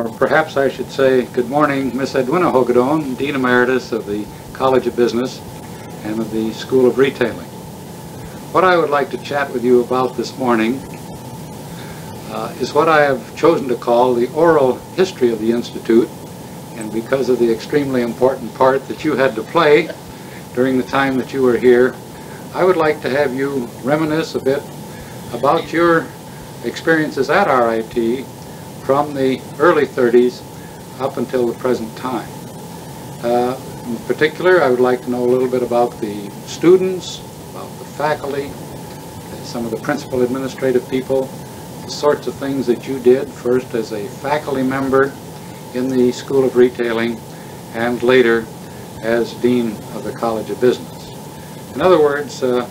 Or perhaps I should say, good morning, Miss Edwina Hogadone, Dean Emeritus of the College of Business and of the School of Retailing. What I would like to chat with you about this morning uh, is what I have chosen to call the oral history of the Institute, and because of the extremely important part that you had to play during the time that you were here, I would like to have you reminisce a bit about your experiences at RIT from the early 30s up until the present time. Uh, in particular, I would like to know a little bit about the students, about the faculty, some of the principal administrative people, the sorts of things that you did, first as a faculty member in the School of Retailing, and later as Dean of the College of Business. In other words, uh,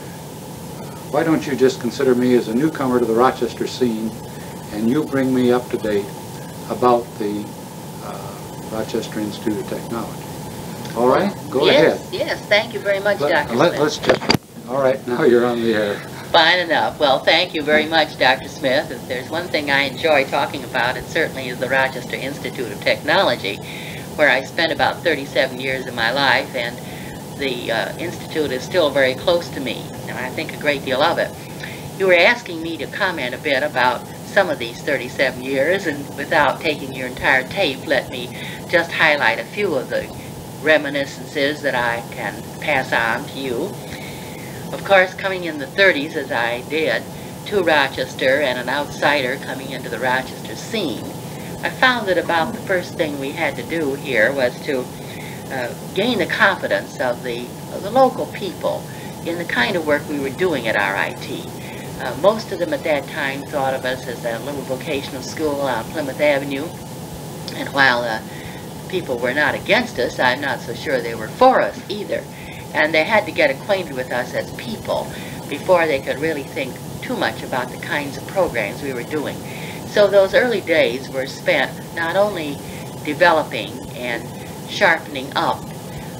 why don't you just consider me as a newcomer to the Rochester scene and you bring me up to date about the uh, Rochester Institute of Technology. All right, go yes, ahead. Yes, thank you very much, Let, Dr. let, Smith. let's just, all right, now you're on the air. Fine enough. Well, thank you very much, Dr. Smith. If there's one thing I enjoy talking about, it certainly is the Rochester Institute of Technology, where I spent about 37 years of my life, and the uh, Institute is still very close to me, and I think a great deal of it. You were asking me to comment a bit about some of these 37 years, and without taking your entire tape, let me just highlight a few of the reminiscences that I can pass on to you. Of course, coming in the 30s, as I did, to Rochester and an outsider coming into the Rochester scene, I found that about the first thing we had to do here was to uh, gain the confidence of the, of the local people in the kind of work we were doing at RIT. Uh, most of them at that time thought of us as a little vocational school on Plymouth Avenue, and while uh, people were not against us, I'm not so sure they were for us either. And they had to get acquainted with us as people before they could really think too much about the kinds of programs we were doing. So those early days were spent not only developing and sharpening up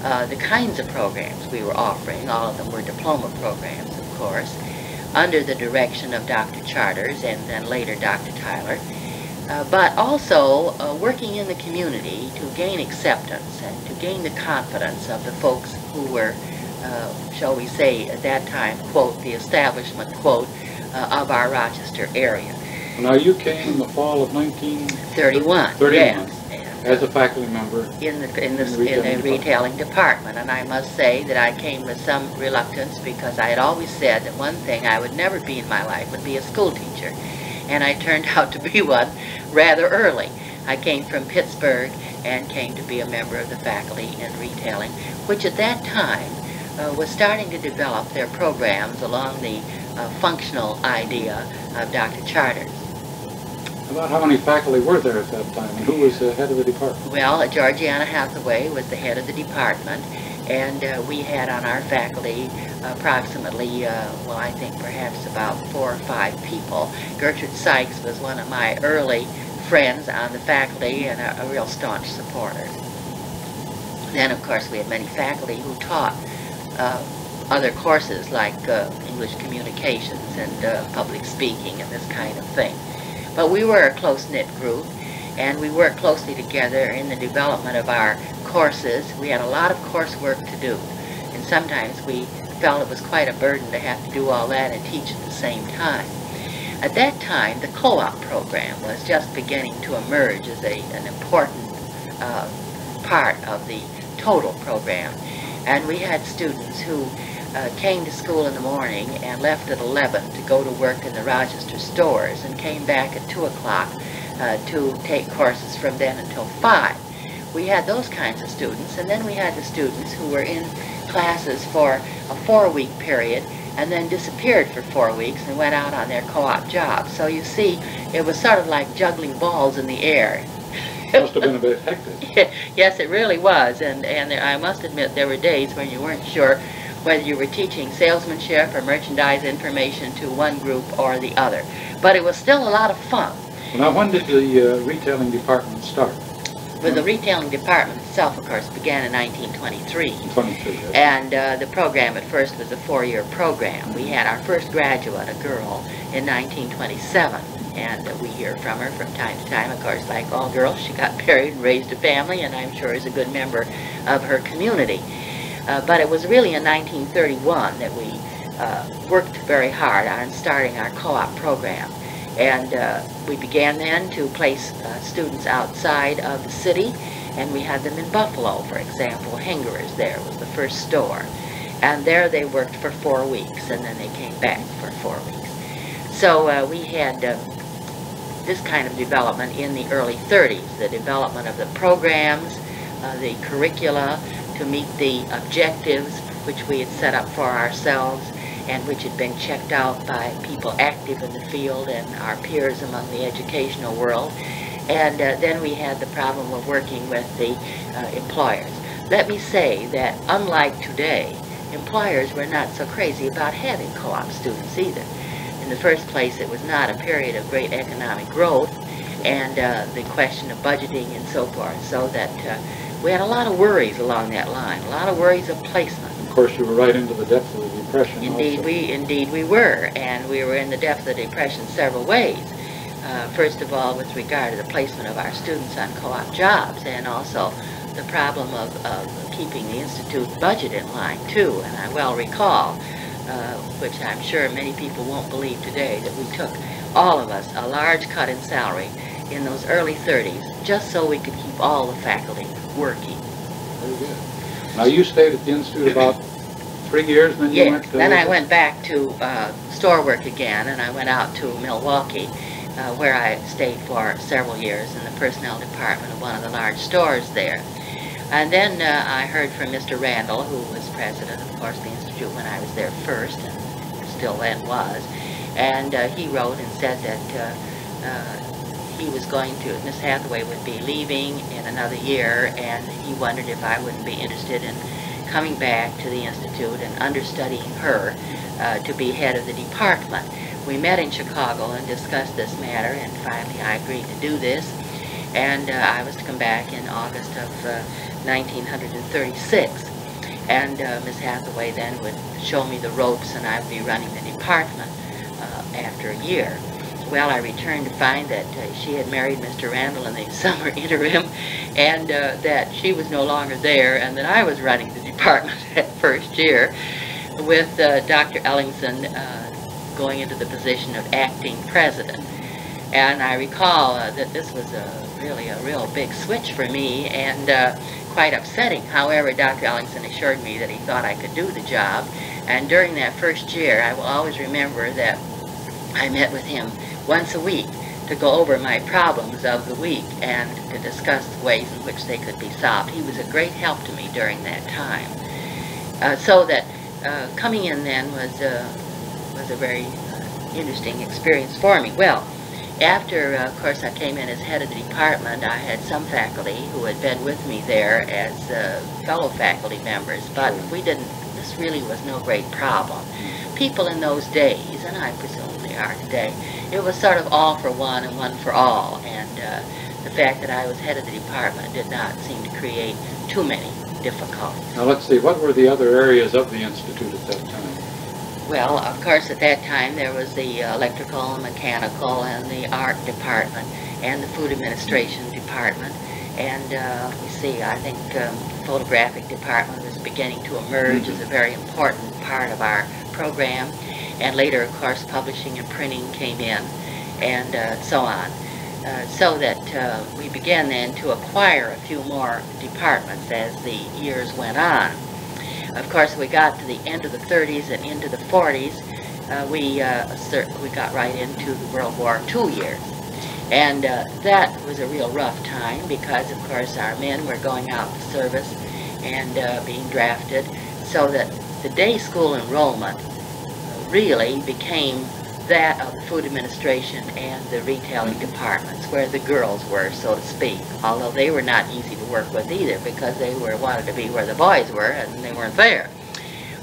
uh, the kinds of programs we were offering, all of them were diploma programs, of course, under the direction of Dr. Charters and then later Dr. Tyler, uh, but also uh, working in the community to gain acceptance and to gain the confidence of the folks who were, uh, shall we say, at that time, quote, the establishment, quote, uh, of our Rochester area. Now, you came in the fall of 1931 31, yes. As a faculty member. in the in the, In the in retailing the retailing department, and I must say that I came with some reluctance because I had always said that one thing I would never be in my life would be a school teacher, and I turned out to be one rather early. I came from Pittsburgh and came to be a member of the faculty in retailing, which at that time uh, was starting to develop their programs along the uh, functional idea of Dr. Charters. About how many faculty were there at that time, who was the head of the department? Well, Georgiana Hathaway was the head of the department, and uh, we had on our faculty approximately, uh, well, I think perhaps about four or five people. Gertrude Sykes was one of my early friends on the faculty and a, a real staunch supporter. Then, of course, we had many faculty who taught uh, other courses like uh, English communications and uh, public speaking and this kind of thing. But we were a close-knit group, and we worked closely together in the development of our courses. We had a lot of coursework to do, and sometimes we felt it was quite a burden to have to do all that and teach at the same time. At that time, the co-op program was just beginning to emerge as a, an important uh, part of the total program. And we had students who uh, came to school in the morning and left at 11 to go to work in the Rochester stores and came back at 2 o'clock uh, to take courses from then until 5. We had those kinds of students, and then we had the students who were in classes for a four-week period and then disappeared for four weeks and went out on their co-op jobs. So you see, it was sort of like juggling balls in the air. Must have been a bit hectic. yes, it really was, and, and I must admit there were days when you weren't sure whether you were teaching salesmanship or merchandise information to one group or the other. But it was still a lot of fun. Now, when did the uh, retailing department start? Well, the retailing department itself, of course, began in 1923. 23. yes. And uh, the program at first was a four-year program. We had our first graduate, a girl, in 1927. and uh, we hear from her from time to time. Of course, like all girls, she got married and raised a family, and I'm sure is a good member of her community. Uh, but it was really in 1931 that we uh, worked very hard on starting our co-op program. And uh, we began then to place uh, students outside of the city, and we had them in Buffalo, for example. Hengerer's there was the first store. And there they worked for four weeks, and then they came back for four weeks. So uh, we had this kind of development in the early 30s, the development of the programs, the curricula to meet the objectives which we had set up for ourselves and which had been checked out by people active in the field and our peers among the educational world. And uh, then we had the problem of working with the uh, employers. Let me say that unlike today, employers were not so crazy about having co-op students either. In the first place, it was not a period of great economic growth and uh, the question of budgeting and so forth, so that uh, we had a lot of worries along that line, a lot of worries of placement. Of course, you were right into the depths of the Depression Indeed, also. we indeed we were, and we were in the depth of the Depression several ways. Uh, first of all, with regard to the placement of our students on co-op jobs, and also the problem of, of keeping the Institute budget in line, too. And I well recall, uh, which I'm sure many people won't believe today, that we took, all of us, a large cut in salary in those early 30s, just so we could keep all the faculty working. Very good. Now, you stayed at the Institute about three years, and then you went to... then I went back to uh, store work again, and I went out to Milwaukee, uh, where I stayed for several years in the personnel department of one of the large stores there. And then uh, I heard from Mr. Randall, who was president, of course, the Institute when I was there first, and still then was. And uh, he wrote and said that uh, uh, he was going to, Miss Hathaway would be leaving in another year, and he wondered if I wouldn't be interested in coming back to the Institute and understudying her uh, to be head of the department. We met in Chicago and discussed this matter, and finally I agreed to do this. And uh, I was to come back in August of uh, 1936. And uh, Miss Hathaway then would show me the ropes and I would be running the department uh, after a year. Well, I returned to find that uh, she had married Mr. Randall in the summer interim and uh, that she was no longer there and that I was running the department that first year with uh, Dr. Ellingson uh, going into the position of acting president. And I recall uh, that this was a, really a real big switch for me and uh, quite upsetting. However, Dr. Ellingson assured me that he thought I could do the job. And during that first year, I will always remember that I met with him once a week to go over my problems of the week and to discuss the ways in which they could be solved. He was a great help to me during that time. Uh, so that uh, coming in then was, uh, was a very uh, interesting experience for me. Well, after, uh, of course, I came in as head of the department, I had some faculty who had been with me there as uh, fellow faculty members, but we didn't, this really was no great problem. People in those days, and I presume are today, it was sort of all for one and one for all, and uh, the fact that I was head of the department did not seem to create too many difficulties. Now, let's see, what were the other areas of the Institute at that time? Well, of course, at that time there was the electrical and mechanical and the art department and the food administration department. And uh, you see, I think um, photographic department was beginning to emerge as a very important part of our program. And later, of course, publishing and printing came in and uh, so on. Uh, so that uh, we began then to acquire a few more departments as the years went on. Of course, we got to the end of the 30s and into the 40s. Uh, we uh, we got right into the World War II years, and uh, that was a real rough time because, of course, our men were going out to service and being drafted, so that the day school enrollment really became that of the food administration and the retailing departments, where the girls were, so to speak. Although they were not easy to work with either, because they were wanted to be where the boys were, and they weren't there.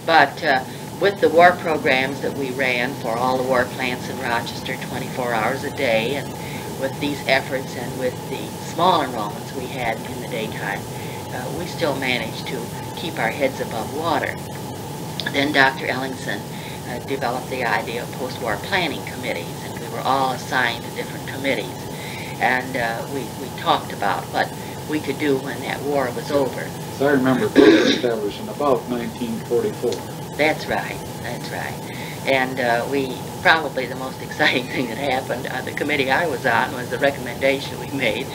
But uh, with the war programs that we ran for all the war plants in Rochester 24 hours a day, and with these efforts and with the small enrollments we had in the daytime, uh, we still managed to keep our heads above water. Then Dr. Ellingson uh, developed the idea of post-war planning committees, and we were all assigned to different committees. And uh, we, we talked about what we could do when that war was over. As I remember, it was established in about 1944. That's right, that's right. And uh, we, probably the most exciting thing that happened on the committee I was on was the recommendation we made,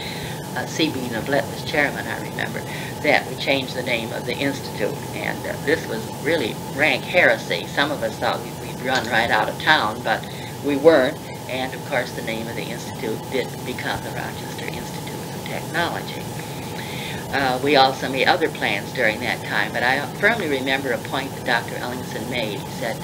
uh, C.B. Neblette was chairman, I remember, that we changed the name of the Institute. And uh, this was really rank heresy. Some of us thought we- we'd run right out of town, but we weren't. And of course, the name of the Institute did become the Rochester Institute of Technology. Uh, we also made other plans during that time, but I firmly remember a point that Dr. Ellingson made. He said,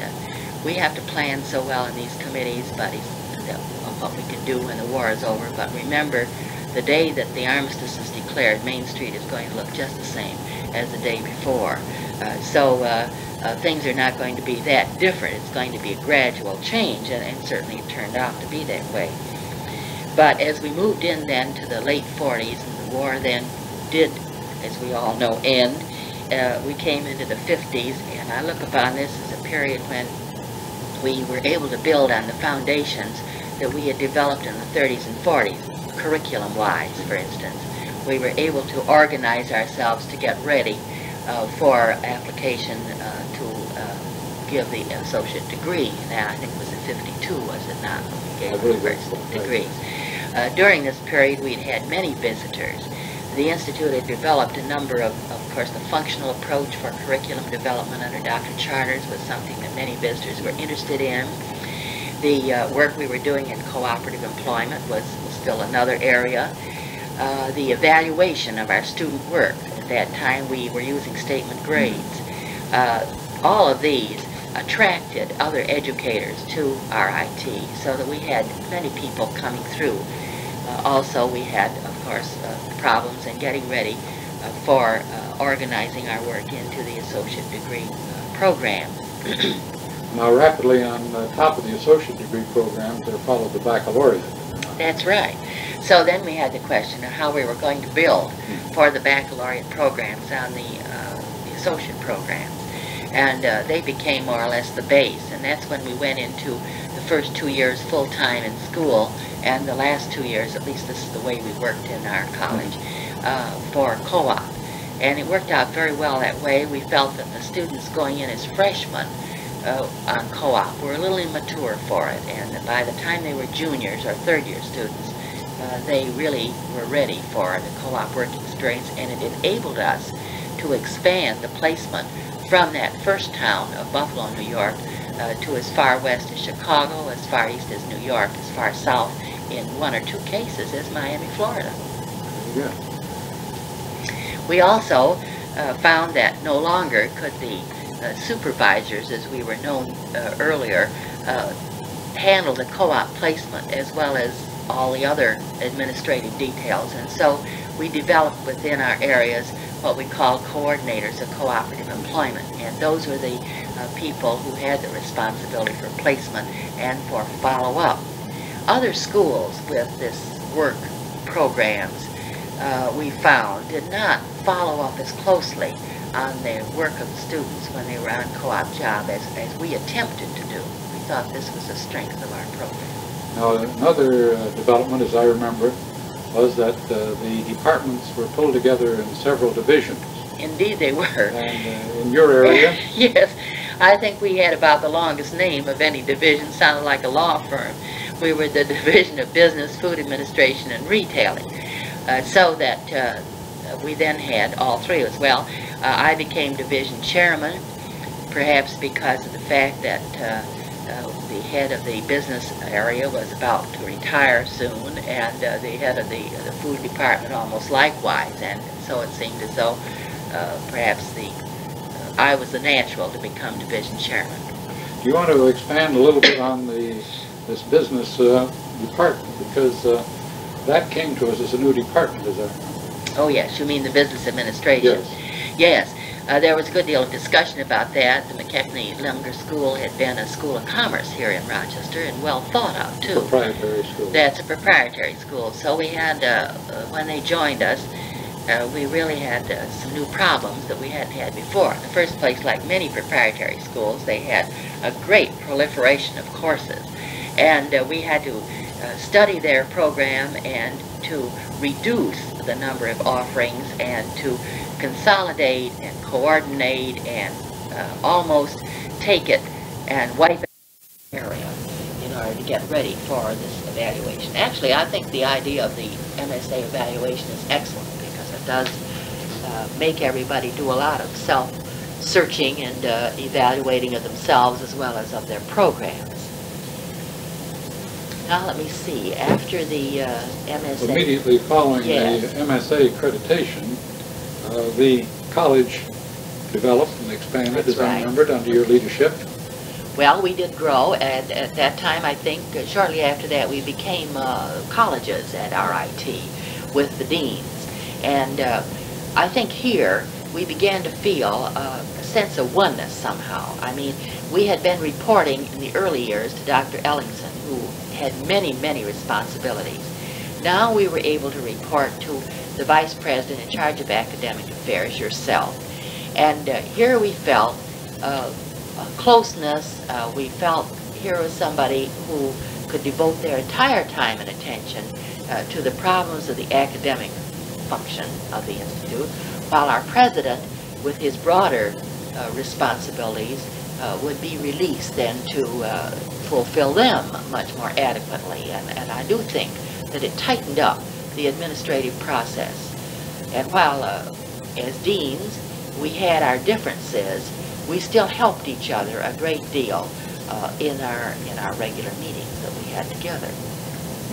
we have to plan so well in these committees, but he, that, of what we can do when the war is over, but remember, the day that the armistice is declared, Main Street is going to look just the same as the day before. Uh, so uh, uh, things are not going to be that different. It's going to be a gradual change, and, and certainly it turned out to be that way. But as we moved in then to the late 40s, and the war then did, as we all know, end, uh, we came into the 50s, and I look upon this as a period when we were able to build on the foundations that we had developed in the 30s and 40s, curriculum-wise, for instance. We were able to organize ourselves to get ready uh, for application uh, to uh, give the associate degree. Now, I think it was in 52, was it not? when we gave the first right. degrees. Uh, during this period, we'd had many visitors. The Institute had developed a number of, of course, the functional approach for curriculum development under Dr. Charters was something that many visitors were interested in. The uh, work we were doing in cooperative employment was still another area. Uh, the evaluation of our student work. At that time, we were using statement grades. Uh, all of these attracted other educators to RIT so that we had many people coming through. Uh, also, we had, of course, uh, problems in getting ready uh, for uh, organizing our work into the associate degree program. Now, rapidly on top of the associate degree programs, there followed the baccalaureate. That's right. So then we had the question of how we were going to build for the baccalaureate programs on the, uh, the associate programs. And uh, they became more or less the base. And that's when we went into the first two years full-time in school and the last two years, at least this is the way we worked in our college, uh, for co-op. And it worked out very well that way. We felt that the students going in as freshmen uh, co-op were a little immature for it, and by the time they were juniors or third-year students, uh, they really were ready for the co-op work experience, and it enabled us to expand the placement from that first town of Buffalo, New York, uh, to as far west as Chicago, as far east as New York, as far south, in one or two cases, as Miami, Florida. Yeah. We also uh, found that no longer could the supervisors, as we were known uh, earlier, uh, handle the co-op placement as well as all the other administrative details. And so we developed within our areas what we call coordinators of cooperative employment. And those were the uh, people who had the responsibility for placement and for follow-up. Other schools with this work programs uh, we found did not follow up as closely on the work of the students when they were on co-op job as, as we attempted to do. We thought this was the strength of our program. Now, another uh, development, as I remember, was that uh, the departments were pulled together in several divisions. Indeed they were. And uh, in your area, yes, I think we had about the longest name of any division, sounded like a law firm. We were the Division of Business, Food Administration, and Retailing. Uh, so that uh, we then had all three as well. Uh, I became division chairman, perhaps because of the fact that uh, uh, the head of the business area was about to retire soon, and uh, the head of the, the food department almost likewise, and so it seemed as though uh, perhaps the uh, I was the natural to become division chairman. do you want to expand a little bit on the, this business uh, department? Because uh, that came to us as a new department, as I remember. Oh, yes, you mean the business administration? Yes. Yes, uh, there was a good deal of discussion about that. The McKechnie Lemger School had been a school of commerce here in Rochester and well thought of, too. Proprietary school. That's a proprietary school. So we had, uh, uh, when they joined us, uh, we really had uh, some new problems that we hadn't had before. In the first place, like many proprietary schools, they had a great proliferation of courses. And uh, we had to uh, study their program and to reduce the number of offerings and to consolidate and coordinate and uh, almost take it and wipe it area in order to get ready for this evaluation. Actually, I think the idea of the MSA evaluation is excellent because it does uh, make everybody do a lot of self-searching and uh, evaluating of themselves as well as of their programs. Now, let me see, after the uh, MSA... Immediately following Yes. the MSA accreditation, uh, the college developed and expanded, That's as I right. remembered, under your leadership. Well, we did grow, and at that time, I think, uh, shortly after that, we became uh, colleges at RIT with the deans. And uh, I think here, we began to feel uh, a sense of oneness somehow. I mean, we had been reporting in the early years to Dr. Ellingson, who had many, many responsibilities. Now we were able to report to the vice president in charge of academic affairs, yourself. And uh, here we felt uh, closeness. Uh, we felt here was somebody who could devote their entire time and attention uh, to the problems of the academic function of the Institute, while our president, with his broader uh, responsibilities, uh, would be released then to uh, fulfill them much more adequately. And, and I do think that it tightened up the administrative process. And while uh, as deans we had our differences, we still helped each other a great deal uh, in our in our regular meetings that we had together.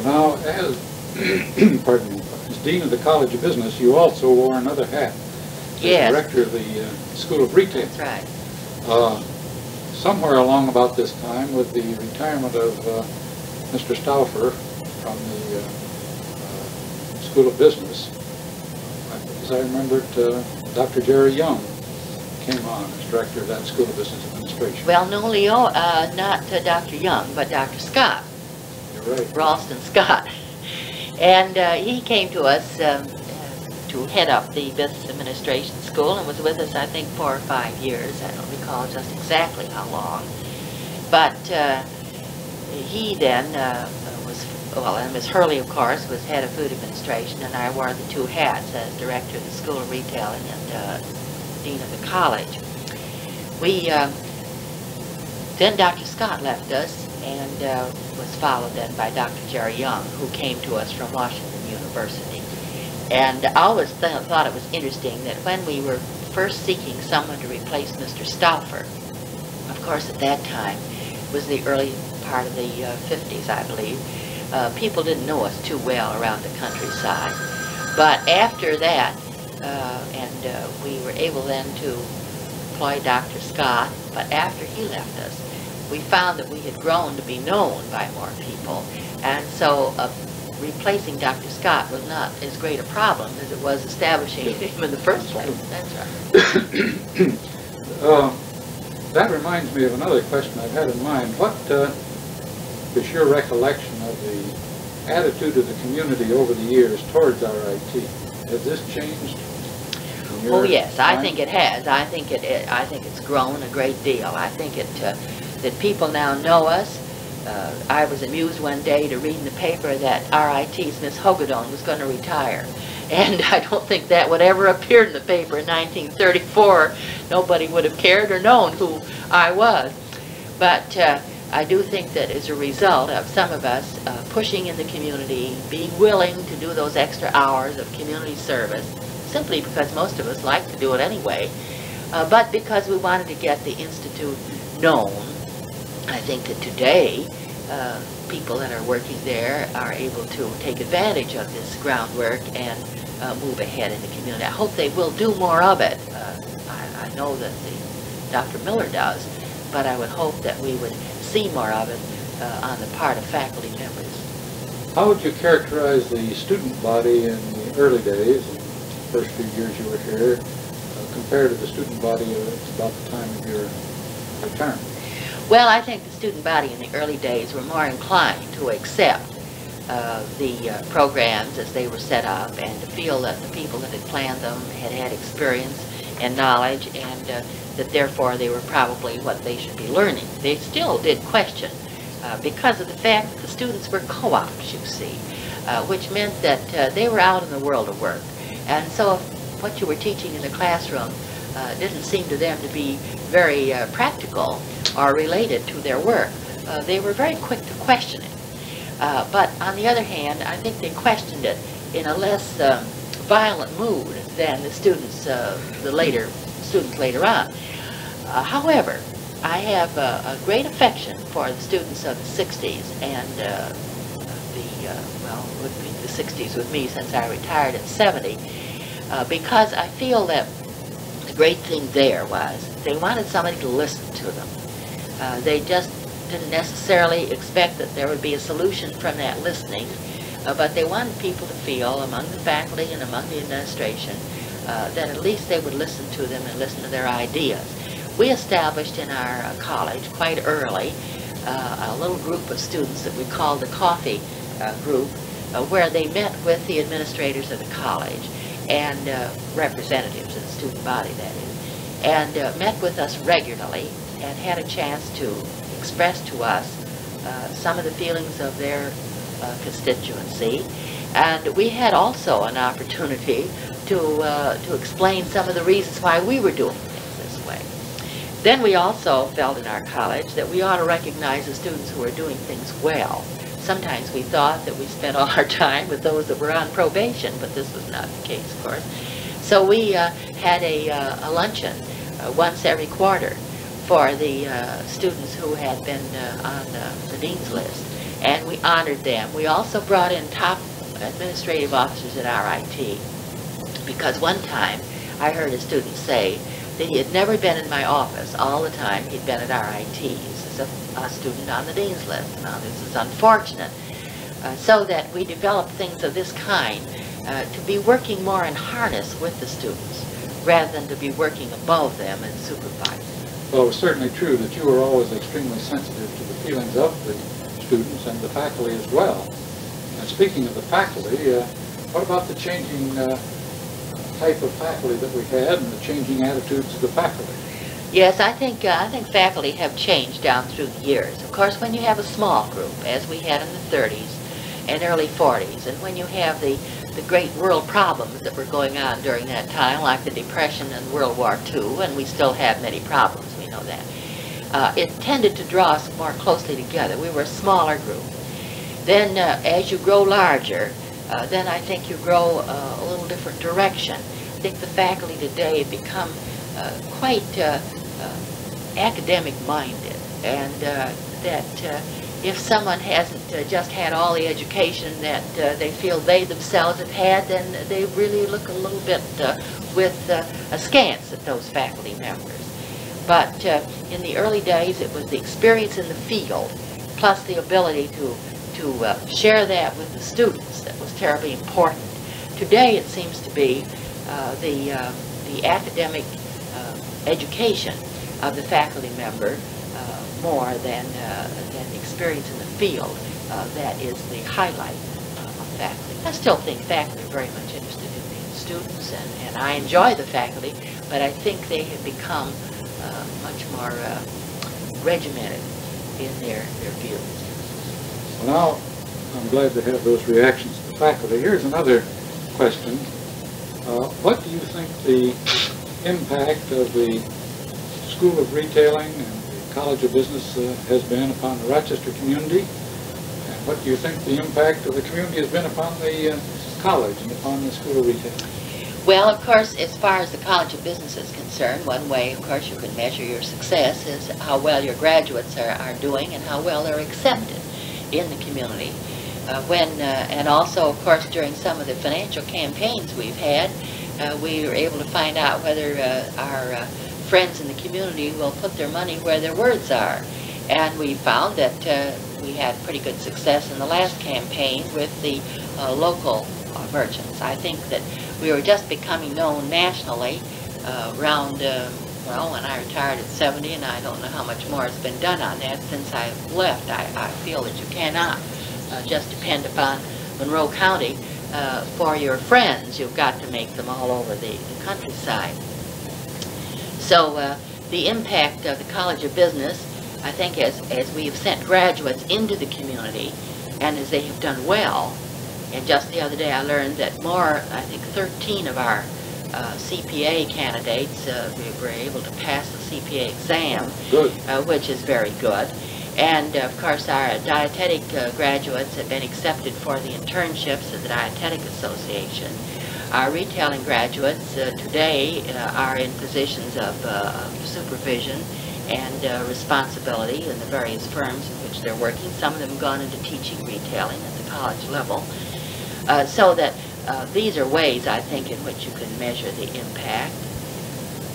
Now, as, pardon me, as Dean of the College of Business, you also wore another hat. as Yes. Director of the uh, School of Retail. That's right. Uh, Somewhere along about this time, with the retirement of uh, Mr. Stauffer from the uh, uh, School of Business, as I remembered, uh, Dr. Jerry Young came on as Director of that School of Business Administration. Well, no, Leo, uh, not uh, Dr. Young, but Dr. Scott, You're right. Ralston Scott. And uh, he came to us um, uh, to head up the Business Administration School and was with us, I think, four or five years. I don't recall just exactly how long. But uh, he then uh, was, well, and Miss Hurley, of course, was head of food administration, and I wore the two hats as director of the School of Retailing and uh, dean of the college. We, uh, then Dr. Scott left us and uh, was followed then by Dr. Jerry Young, who came to us from Washington University. And I always th- thought it was interesting that when we were first seeking someone to replace Mr. Stauffer, of course at that time was the early part of the uh, 50s, I believe, uh, people didn't know us too well around the countryside. But after that, uh, and uh, we were able then to employ Dr. Scott, but after he left us, we found that we had grown to be known by more people. And so uh, replacing Dr. Scott was not as great a problem as it was establishing him in the first place. That's right. Uh, That reminds me of another question I've had in mind. What uh, is your recollection of the attitude of the community over the years towards RIT? Has this changed? Oh, yes, I think it has. I think it, it- I think it's grown a great deal. I think it, uh, that people now know us. Uh, I was amused one day to read in the paper that RIT's Miss Hogadone was going to retire. And I don't think that would ever appear in the paper in 1934. Nobody would have cared or known who I was. But uh, I do think that as a result of some of us uh, pushing in the community, being willing to do those extra hours of community service, simply because most of us like to do it anyway, uh, but because we wanted to get the Institute known, I think that today, uh, people that are working there are able to take advantage of this groundwork and uh, move ahead in the community. I hope they will do more of it. Uh, I, I know that the, Dr. Miller does, but I would hope that we would see more of it uh, on the part of faculty members. How would you characterize the student body in the early days, the first few years you were here, uh, compared to the student body at about the time of your retirement? Well, I think the student body in the early days were more inclined to accept uh, the uh, programs as they were set up and to feel that the people that had planned them had had experience and knowledge and uh, that therefore they were probably what they should be learning. They still did question uh, because of the fact that the students were co-ops, you see, uh, which meant that uh, they were out in the world of work. And so what you were teaching in the classroom uh, didn't seem to them to be very uh, practical or related to their work, uh, they were very quick to question it. but on the other hand, I think they questioned it in a less um, violent mood than the students, the later students later on. however, I have a, a, great affection for the students of the 60s and uh, the, uh, well, would be the 60s with me since I retired at 70, uh, because I feel that great thing there was they wanted somebody to listen to them. Uh, they just didn't necessarily expect that there would be a solution from that listening, uh, but they wanted people to feel among the faculty and among the administration uh, that at least they would listen to them and listen to their ideas. We established in our uh, college quite early uh, a little group of students that we called the coffee uh, group where they met with the administrators of the college and uh, representatives of the student body that is and uh, met with us regularly and had a chance to express to us some of the feelings of their constituency and we had also an opportunity to, to explain some of the reasons why we were doing things this way. then we also felt in our college that we ought to recognize the students who are doing things well. Sometimes we thought that we spent all our time with those that were on probation, but this was not the case, of course. So we uh, had a, uh, a luncheon uh, once every quarter for the uh, students who had been uh, on the dean's list, and we honored them. We also brought in top administrative officers at RIT, because one time I heard a student say, that he had never been in my office all the time he'd been at RITs as a, a student on the dean's list. Now this is unfortunate. Uh, so that we developed things of this kind uh, to be working more in harness with the students rather than to be working above them and supervising. Well, it was certainly true that you were always extremely sensitive to the feelings of the students and the faculty as well. And speaking of the faculty, uh, what about the changing uh, type of faculty that we had and the changing attitudes of the faculty. Yes, I think uh, I think faculty have changed down through the years. Of course, when you have a small group, as we had in the 30s and early 40s, and when you have the the great world problems that were going on during that time, like the Depression and World War II, and we still have many problems, we know that. Uh, it tended to draw us more closely together. We were a smaller group. Then, uh, as you grow larger, uh, then I think you grow uh, a little different direction. I think the faculty today become uh, quite uh, uh, academic-minded, and that if someone hasn't just had all the education that they feel they themselves have had, then they really look a little bit with askance at those faculty members. But in the early days, it was the experience in the field, plus the ability to to uh, share that with the students that was terribly important. Today it seems to be uh, the, uh, the academic uh, education of the faculty member uh, more than, uh, than experience in the field that is the highlight of faculty. I still think faculty are very much interested in the students and, and I enjoy the faculty, but I think they have become much more regimented in their, their views. Now, I'm glad to have those reactions to faculty. Here's another question. Uh, what do you think the impact of the School of Retailing and the College of Business uh, has been upon the Rochester community? And what do you think the impact of the community has been upon the uh, college and upon the School of Retailing? Well, of course, as far as the College of Business is concerned, one way, of course, you can measure your success is how well your graduates are, are doing and how well they're accepted in the community. Uh, when uh, and also, of course, during some of the financial campaigns we've had, uh, we were able to find out whether uh, our uh, friends in the community will put their money where their words are. And we found that we had pretty good success in the last campaign with the local merchants. I think that we were just becoming known nationally around well, when I retired at 70, and I don't know how much more has been done on that since I left, I, I feel that you cannot uh, just depend upon Monroe County uh, for your friends. You've got to make them all over the, the countryside. So uh, the impact of the College of Business I think as, as we have sent graduates into the community and as they have done well, and just the other day I learned that more, I think 13 of our CPA candidates uh, we were able to pass the CPA exam, uh, which is very good. And of course, our dietetic uh, graduates have been accepted for the internships of the Dietetic Association. Our retailing graduates uh, today uh, are in positions of uh, supervision and uh, responsibility in the various firms in which they're working. Some of them have gone into teaching retailing at the college level. Uh, so that uh, these are ways, I think, in which you can measure the impact.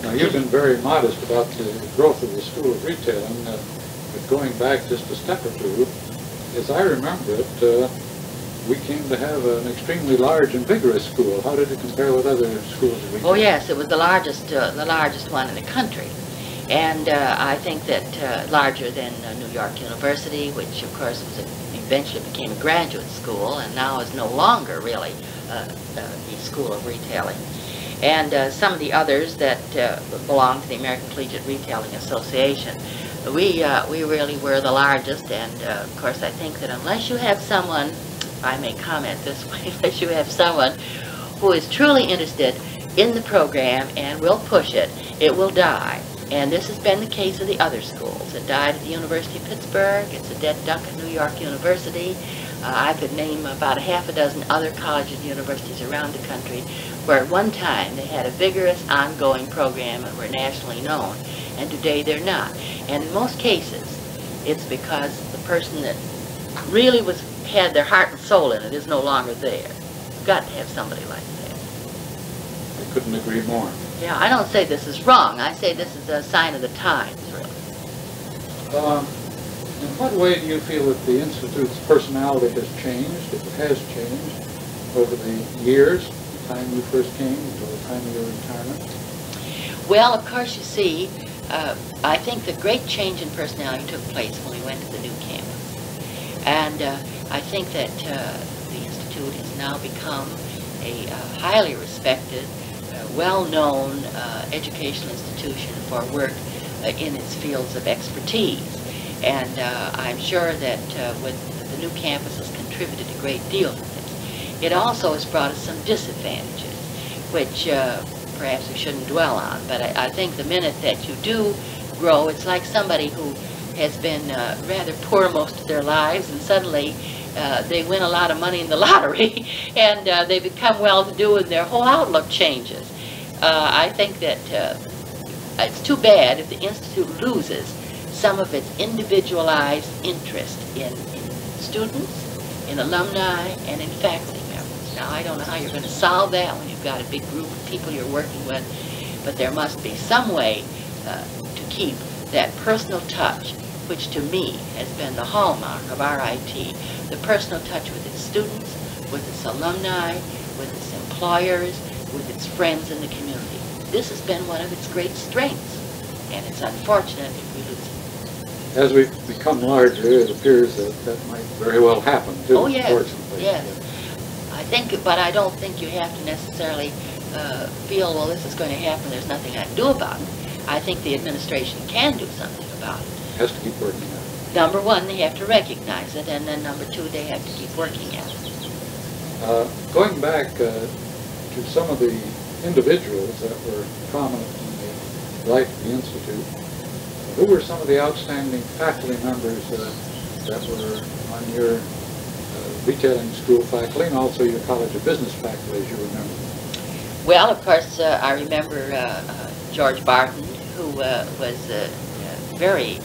Now, you've been very modest about the growth of the School of Retailing, uh, but going back just a step or two, as I remember it, uh, we came to have an extremely large and vigorous school. How did it compare with other schools of retailing? Oh yes, it was the largest, uh, the largest one in the country, and uh, I think that uh, larger than uh, New York University, which of course was a, eventually became a graduate school, and now is no longer really uh, uh, the School of Retailing. And uh, some of the others that uh, belong to the American Collegiate Retailing Association, we we really were the largest, and of course I think that unless you have someone, I may comment this way, unless you have someone who is truly interested in the program and will push it, it will die. And this has been the case of the other schools. It died at the University of Pittsburgh. It's a dead duck at New York University. Uh, I could name about a half a dozen other colleges and universities around the country where at one time they had a vigorous ongoing program and were nationally known, and today they're not. And in most cases, it's because the person that really was had their heart and soul in it is no longer there. You've got to have somebody like that. Couldn't agree more. Yeah, I don't say this is wrong. I say this is a sign of the times, really. Um, in what way do you feel that the Institute's personality has changed, if it has changed, over the years, the time you first came to the time of your retirement? Well, of course, you see, uh, I think the great change in personality took place when we went to the new campus. And uh, I think that uh, the Institute has now become a uh, highly respected, well-known uh, educational institution for work uh, in its fields of expertise. And uh, I'm sure that uh, with the new campus has contributed a great deal to this. It also has brought us some disadvantages, which uh, perhaps we shouldn't dwell on. But I, I think the minute that you do grow, it's like somebody who has been uh, rather poor most of their lives and suddenly uh, they win a lot of money in the lottery and uh, they become well-to-do and their whole outlook changes. Uh, I think that uh, it's too bad if the Institute loses some of its individualized interest in, in students, in alumni, and in faculty members. Now, I don't know how you're going to solve that when you've got a big group of people you're working with, but there must be some way uh, to keep that personal touch, which to me has been the hallmark of RIT, the personal touch with its students, with its alumni, with its employers, with its friends in the community. This has been one of its great strengths, and it's unfortunate if we lose it. As we become larger, it appears that that might very well happen too, Oh, yes, unfortunately. yes. I think, but I don't think you have to necessarily uh, feel, well, this is going to happen, there's nothing I can do about it. I think the administration can do something about it. Has to keep working at it. Number one, they have to recognize it, and then number two, they have to keep working at it. Uh, Going back uh, to some of the individuals that were prominent in the life of the Institute, who were some of the outstanding faculty members uh, that were on your uh, retailing school faculty and also your College of Business faculty, as you remember? Well, of course, uh, I remember uh, uh, George Barton, who uh, was very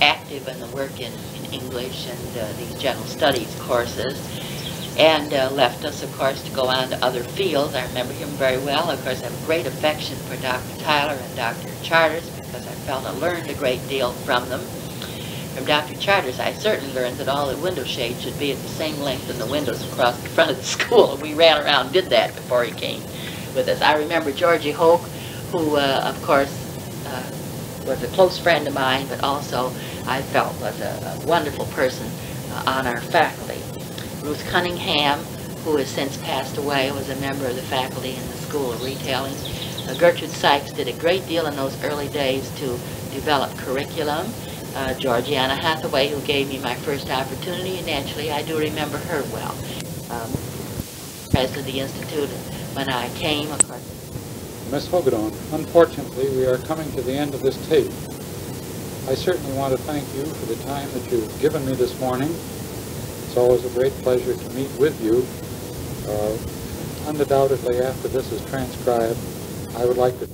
active in the work in, in English and these general studies courses, and uh, left us, of course, to go on to other fields. I remember him very well. Of course, I have great affection for Dr. Tyler and Dr. Charters because I felt I learned a great deal from them. From Dr. Charters, I certainly learned that all the window shades should be at the same length in the windows across the front of the school. We ran around and did that before he came with us. I remember Georgie Hoke, who, uh, of course, uh, was a close friend of mine, but also I felt was a, a wonderful person uh, on our faculty. Ruth Cunningham, who has since passed away, was a member of the faculty in the School of Retailing. Uh, Gertrude Sykes did a great deal in those early days to develop curriculum uh, Georgiana Hathaway, who gave me my first opportunity, and naturally I do remember her well. Um, president of the Institute, when I came, of course, Miss Hogadone, unfortunately, we are coming to the end of this tape. I certainly want to thank you for the time that you've given me this morning. It's always a great pleasure to meet with you. Uh, undoubtedly, after this is transcribed, I would like to